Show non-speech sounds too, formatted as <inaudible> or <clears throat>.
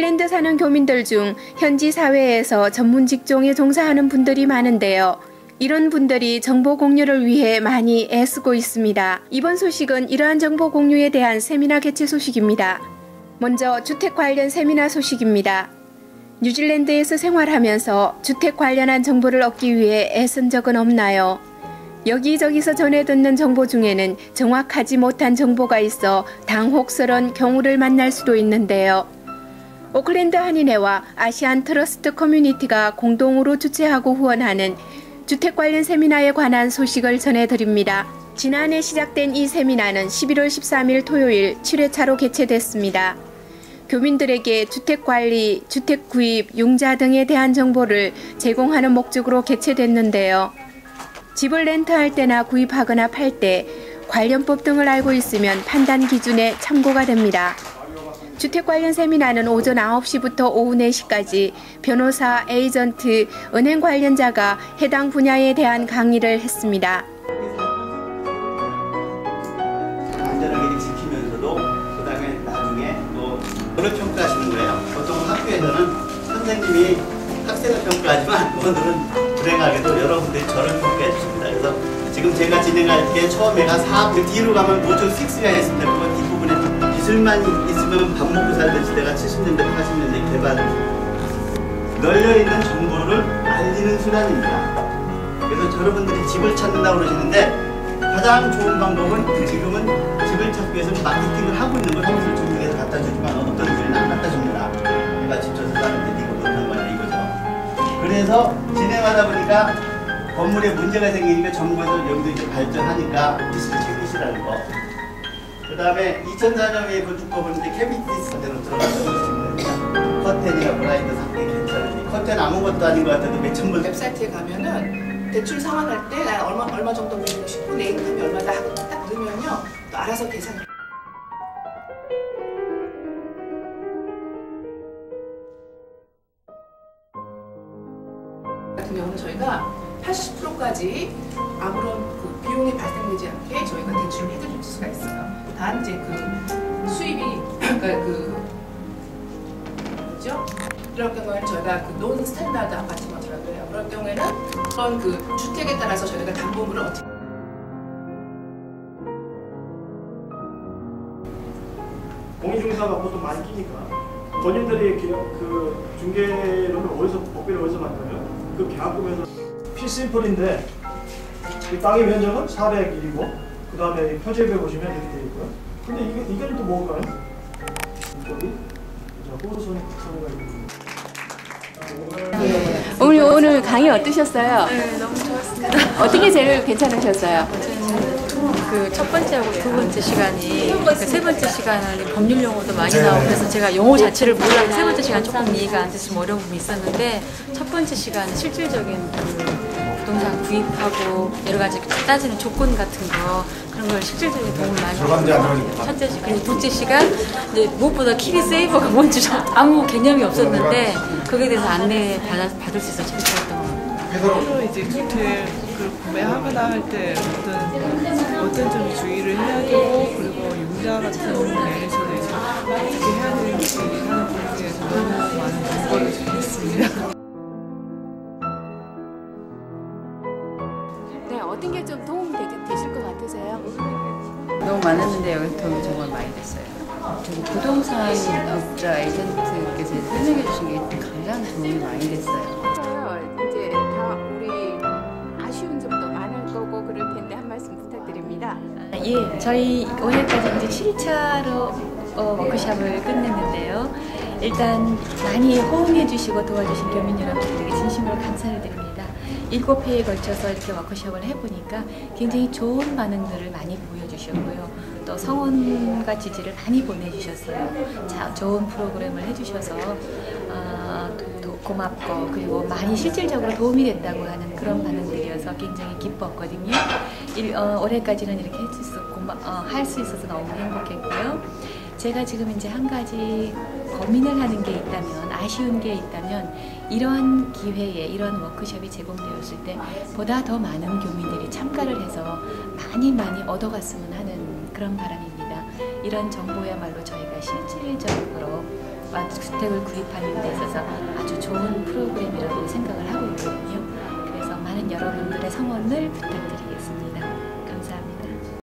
랜드 사는 교민들 중 현지 사회에서 전문 직종에 종사하는 분들이 많은데요. 이런 분들이 정보 공유를 위해 많이 애쓰고 있습니다. 이번 소식은 이러한 정보 공유에 대한 세미나 개최 소식입니다. 먼저 주택 관련 세미나 소식입니다. 뉴질랜드에서 생활하면서 주택 관련한 정보를 얻기 위해 애쓴 적은 없나요? 여기저기서 전해 듣는 정보 중에는 정확하지 못한 정보가 있어 당혹스런 경우를 만날 수도 있는데요. 오클랜드 한인회와 아시안 트러스트 커뮤니티가 공동으로 주최하고 후원하는 주택 관련 세미나에 관한 소식을 전해드립니다. 지난해 시작된 이 세미나는 11월 13일 토요일 7회차로 개최됐습니다. 교민들에게 주택 관리, 주택 구입, 융자 등에 대한 정보를 제공하는 목적으로 개최됐는데요. 집을 렌트할 때나 구입하거나 팔 때 관련법 등을 알고 있으면 판단 기준에 참고가 됩니다. 주택 관련 세미나는 오전 9시부터 오후 4시까지 변호사, 에이전트, 은행 관련자가 해당 분야에 대한 강의를 했습니다. 안전하게 지키면서도 그다음에 나중에 또 어느 평가하시는 거예요. 보통 학교에서는 선생님이 학생을 평가하지만 오늘은 불행하게도 여러분들이 저를 평가해 주십니다. 그래서 지금 제가 진행할 때 처음에가 4, 그 뒤로 가면 모두 6가 했습니다. 그 뒷부분에 기술만 있으면 밥 먹고 살던 시대가 70년대, 80년대 개발 널려있는 정보를 알리는 수단입니다. 그래서 여러분들이 집을 찾는다고 그러시는데 가장 좋은 방법은 지금은 집을 찾기 위해서 마케팅을 하고 있는 걸 하우스를 준비해서 갖다 주지만 어떤 집은 안 갖다 줍니다. 내가 집 줘서 사는데 네가 못한 거냐 이거죠. 그래서 진행하다 보니까 건물에 문제가 생기니까 정부에서 여기도 이제 발전하니까 디스를 챙기시라는 거. 그 다음에 2004년에 건축법은 이제 cavity 시대로 들어가서 커튼이나 블라인드 상태 괜찮은지 커튼 아무것도 아닌 것 같아도 몇천 번 웹사이트에 가면은 대출 상환할 때 나 얼마 얼마 정도 빌리고 싶고 내 income이 얼마다 하고 딱 넣으면요. 또 알아서 계산. 같은 경우는 저희가 80%까지 아무런 그 비용이 발생되지 않게 저희가 대출을 해드릴 수가 있어요. 단 이제 그 수입이 <clears throat> 그러니까 그 뭐죠? 이럴 경우에는 저희가 그 non standard apartment라고 해요. 그럴 경우에는 그런 그 주택에 따라서 저희가 담보물을 어떻게 공인중개사가 보통 많이 끼니까 본인들이 그, 그 중개료를 어디서 법비를 어디서 만들어요? 그 계약금에서 피심플인데 이 땅의 면적은 400일이고 그 다음에 표지에 보시면 이렇게 되어 있고요. 근데 이게 이건 또 뭘까요? 여기 자 호수선이 국선가 있고. 오늘 오늘 강의 어떠셨어요? 네, 너무 좋았습니다. 어떻게 제일 괜찮으셨어요? 그 첫 번째하고 두 번째 시간이 그 세 번째 시간은 법률 용어도 많이 나오고 그래서 제가 용어 자체를 몰라서 세 번째 시간 조금 이해가 안 돼서 좀 어려운 부분이 있었는데 첫 번째 시간은 실질적인 그 부동산 구입하고 여러 가지 따지는 조건 같은 거 그런 걸 실질적인 도움을 많이 받았어요. 첫째 시간 그리고 둘째 시간 이제 무엇보다 키리 세이버가 <laughs> 뭔지 좀 아무 개념이 없었는데 거기에 대해서 안내 받아, 받을 수 있어서 재밌었던 것 같아요. 서로 이제 주택을 구매하거나 할 때 어떤 어떤 점 주의를 해야 되고 그리고 융자 같은 면에서도 이제 어떻게 해야 되는지 하는 부분에 대해서 네, 어떤 게 좀 도움이 되, 되실 것 같으세요? 너무 많았는데 여기 도움이 정말 많이 됐어요. 그리고 부동산 업자 에이전트께서 설명해 주신 게 가장 도움이 많이 됐어요. 이제 다 우리 아쉬운 점도 많을 거고 그럴 텐데 한 말씀 부탁드립니다. 예, 저희 오늘까지 이제 7차로 어, 워크샵을 끝냈는데요. 일단 많이 호응해 주시고 도와주신 교민 여러분들에게 진심으로 감사를 드립니다. 일곱 회에 걸쳐서 이렇게 워크숍을 해보니까 굉장히 좋은 반응들을 많이 보여주셨고요. 또 성원과 지지를 많이 보내주셨어요. 자, 좋은 프로그램을 해주셔서 고맙고 그리고 많이 실질적으로 도움이 됐다고 하는 그런 반응들이어서 굉장히 기뻤거든요. 일, 어, 올해까지는 이렇게 할 수 있어서 너무 행복했고요. 제가 지금 이제 한 가지 고민을 하는 게 있다면 아쉬운 게 있다면 이러한 기회에 이러한 워크숍이 제공되었을 때 보다 더 많은 교민들이 참가를 해서 많이 많이 얻어갔으면 하는 그런 바람입니다. 이런 정보야말로 저희가 실질적으로 주택을 구입하는 데 있어서 아주 좋은 프로그램이라고 생각을 하고 있거든요. 그래서 많은 여러분들의 성원을 부탁드리겠습니다.